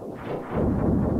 フフフ。